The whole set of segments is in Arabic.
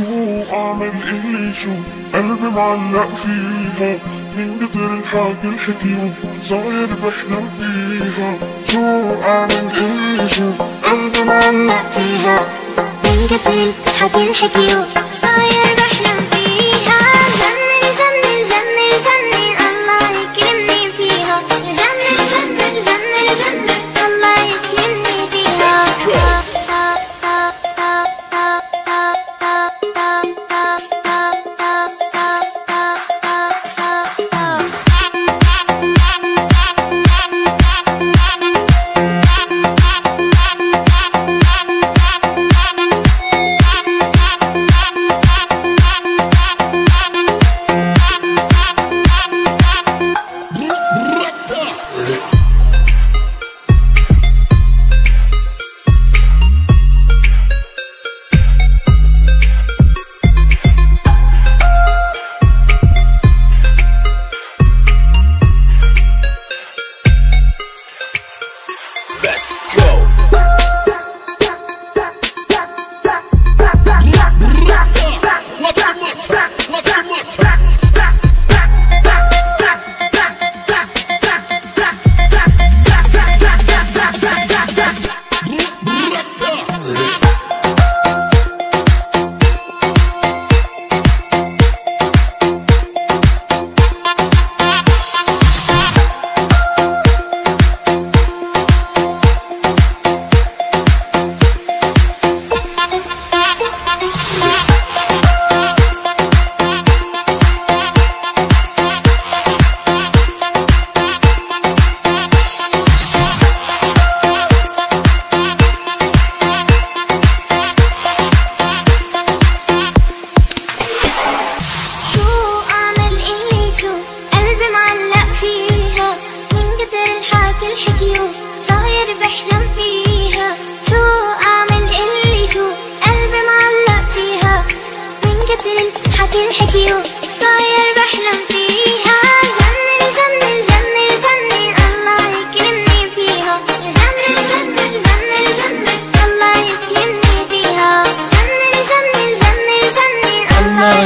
شو اعمل اللي شو قلبي معلق فيها. من قدر الحاجة الحكيو صاير بحلم فيها. شو اعمل اللي شو قلبي معلق فيها. من قدر الحاجة الحكيو صاير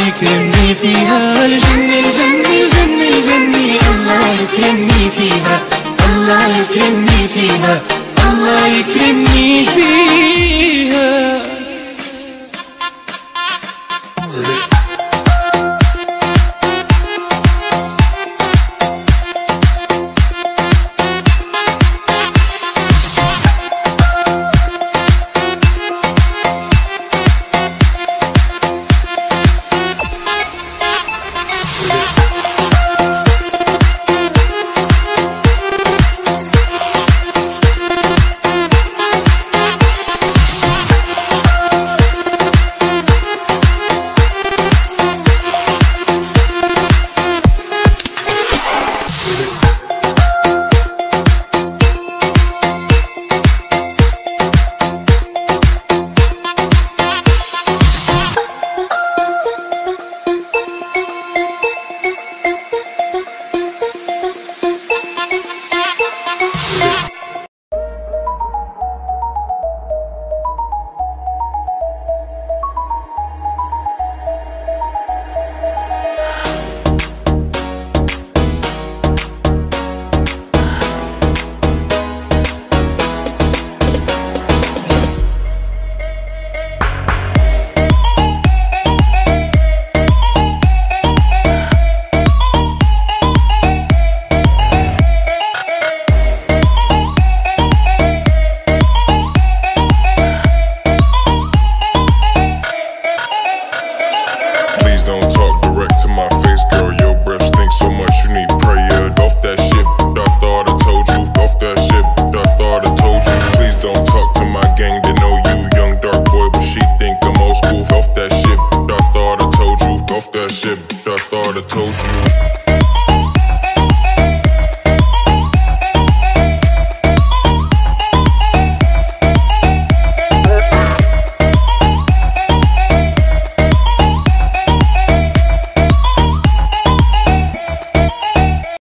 يكرمني فيها الجنة الجنة الجنة الجنة الله يكرمني فيها الله يكرمني فيها الله يكرمني فيها that shit, I thought I told you. Please don't talk to my gang, they know you. Young dark boy, but she think I'm old school. Off that shit, I thought I told you. Off that shit, I thought I told you.